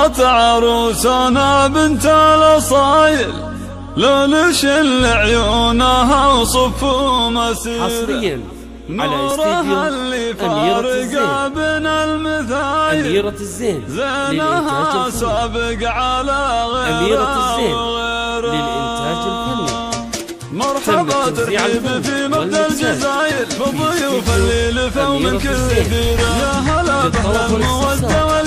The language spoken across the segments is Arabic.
نظرت عروسنا بنت الاصايل لو نشل عيونها وصفوا مسير حصريا على استديو أميرة الزين. بين المثايل. أميرة الزين زينها سابق على غيرها أميرة الزين. للإنتاج الفني. مرحبا ترحيب في مبدأ الجزائر. استديو اللي لفوا من كل. ديره يا هلا والاستفسار. والجمايل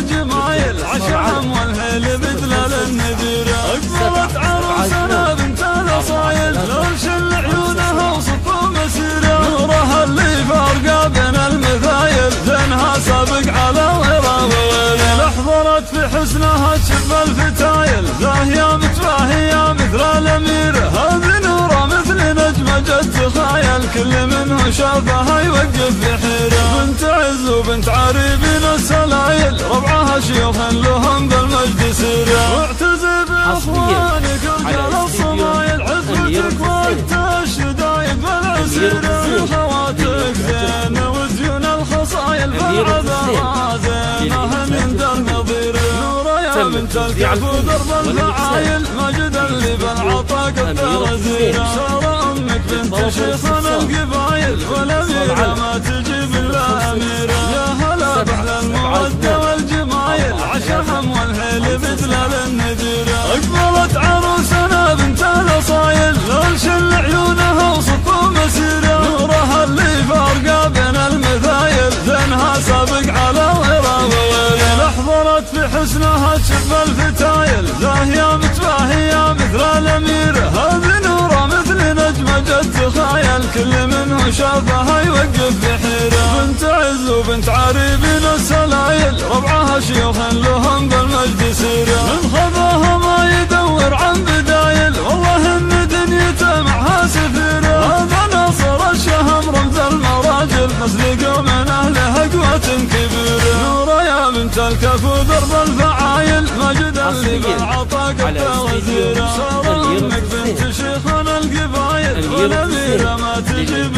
على والهيل بدلال النذيرة سبعة عروسنا بنت الاصايل أربعة لو شل عيونها وصفوا مسيرة نورها اللي فارقة بين المثايل. زينها سابق على غيرها وغيره أحضرت في حسنها تشب الفتايل. زاهية متباهية مثل الأميرة هذه نورة مثل نجمة جت تخايل كل منه شافها يوقف في حيرة بنت عز وبنت عريبين السلايل ربعها شيوخ لهم استديو الصمايل أميرة عزوتك الزين. وقت الشدايد بالعسيرة الزين. خواتك زين وزيون بالعذراء الزين. زينها من در نظير نورة يا تم بنت الفن ودرب الفعايل مجد اللي بالعطا قد أميرة وزيرة الزين. شارة أمك بنت والاستفسار. القبايل والاميرة حسنها تشب الفتايل زاهية متباهية مثل الأميرة هذه نورة مثل نجمة جت تخايل. كل منه شافها يوقف في حيرة بنت عز وبنت عريبين السلايل ربعها شيوخ لهم بالمجد الكف ودرب الفعايل مجد اللي بالعطا قد على استديو وزيرة صار أمك بنت. شيخنا القبايل والاميرة الزين. ما تجيب